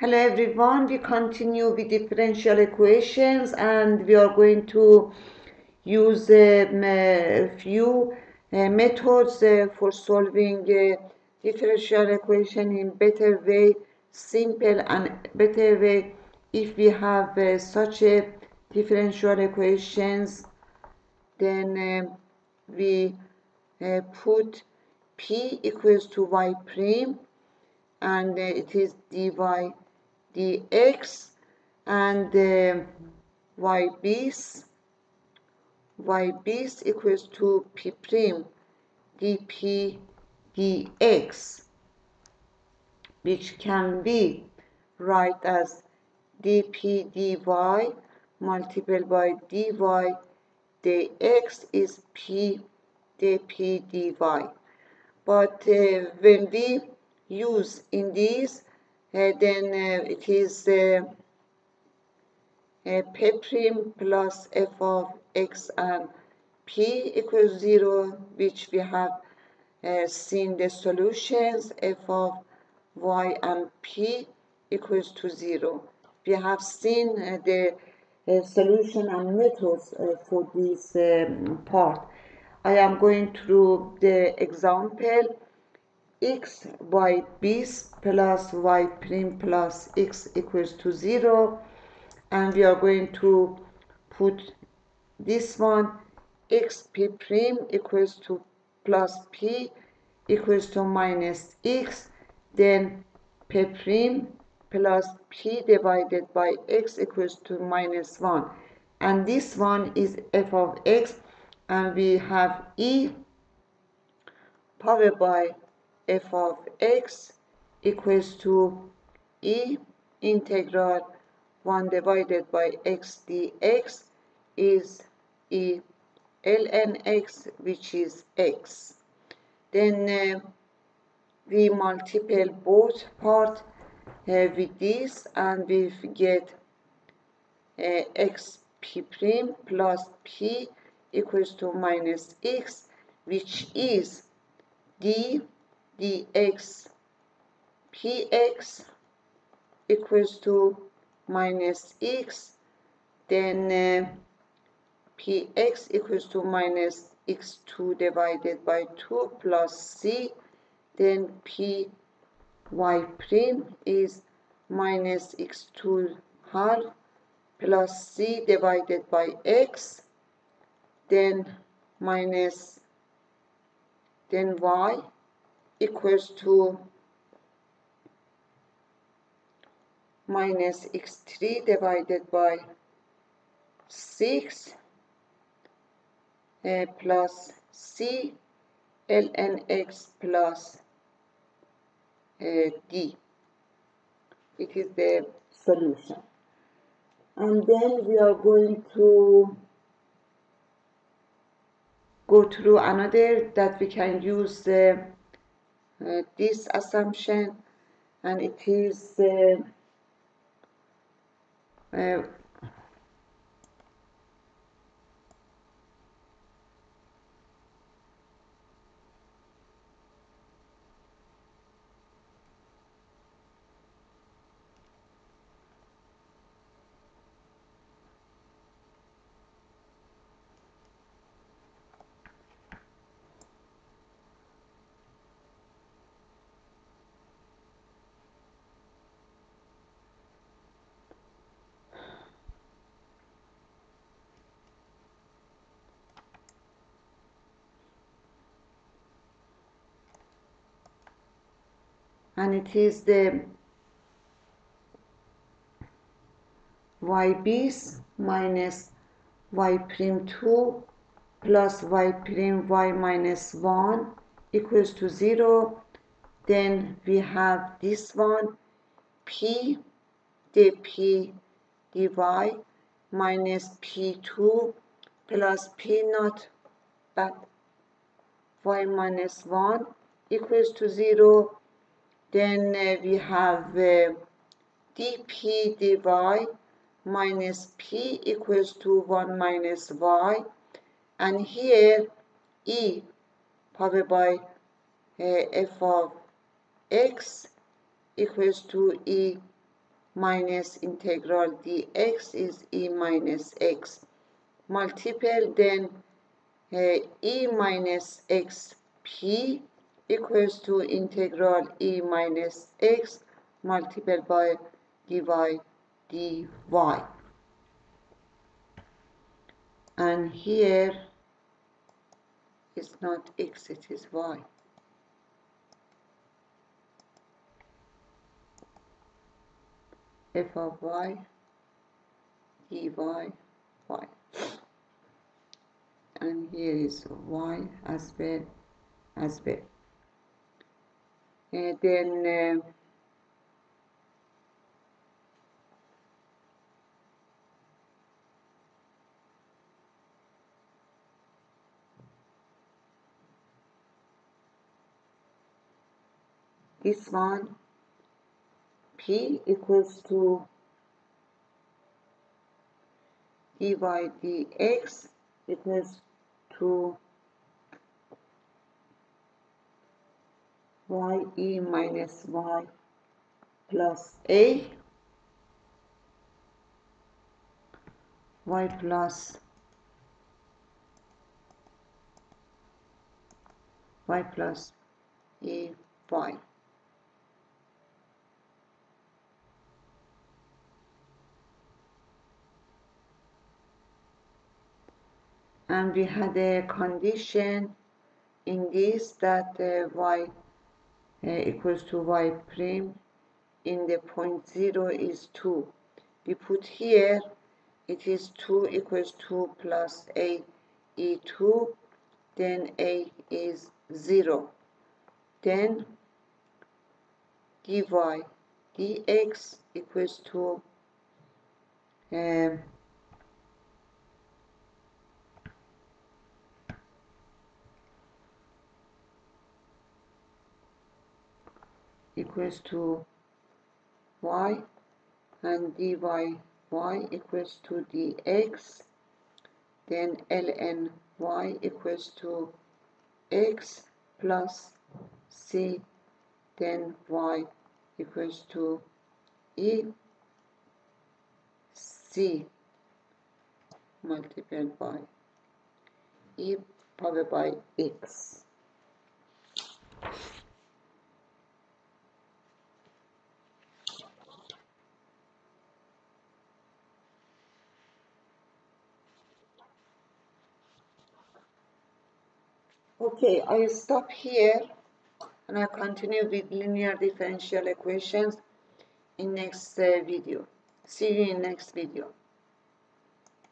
Hello everyone, we continue with differential equations and we are going to use um, a few uh, methods uh, for solving uh, differential equation in better way, simple and better way. If we have uh, such a differential equations then uh, we uh, put p equals to y prime and it is dy dx and uh, y bis y bis equals to p prime dp dx which can be write as dp dy multiplied by dy dx is p dp dy. But uh, when we use in these then uh, it is p prime plus f of x and p equals 0 which we have uh, seen the solutions. F of y and p equals to 0 we have seen uh, the uh, solution and methods for this um, part. I am going through the example x y bis plus y prime plus x equals to 0 and we are going to put this one x p prime equals to plus p equals to minus x then p prime plus p divided by x equals to minus 1 and this one is f of x and we have e powered by f of x equals to e integral 1 divided by x dx is e ln x which is x. Then uh, we multiply both part uh, with this and we get uh, x p prime plus p equals to minus x which is d dx px equals to minus x. Then uh, px equals to minus x2 divided by 2 plus c. Then p y prime is minus x2 half plus c divided by x. Then minus then y equals to minus x3 divided by 6 uh, plus c ln x plus uh, d. It is the solution. And then we are going to go through another that we can use the uh, Uh, this assumption and it is uh, uh, and it is the y bis minus y prime 2 plus y prime y minus 1 equals to 0 then we have this one p dp dy minus p2 plus p naught but y minus 1 equals to 0 then uh, we have uh, dp dy minus p equals to 1 minus y. And here e powered by uh, f of x equals to e minus integral dx is e minus x multiple then uh, e minus x p equals to integral e minus x multiplied by dy dy. And here is not x it is y. F of y dy y. And here is y as well as well then uh, this one p equals to dy dx equals to y e minus y plus a. Y plus y plus a y. And we had a condition in this that uh, y equals to y prime in the point 0 is 2 we put here it is 2 equals 2 plus a e2 then a is 0 then dy dx equals to um, equals to y and dy y equals to dx then ln y equals to x plus c then y equals to e c multiplied by e power by x Okay, I stop here and I continue with linear differential equations in next uh, video. See you in next video.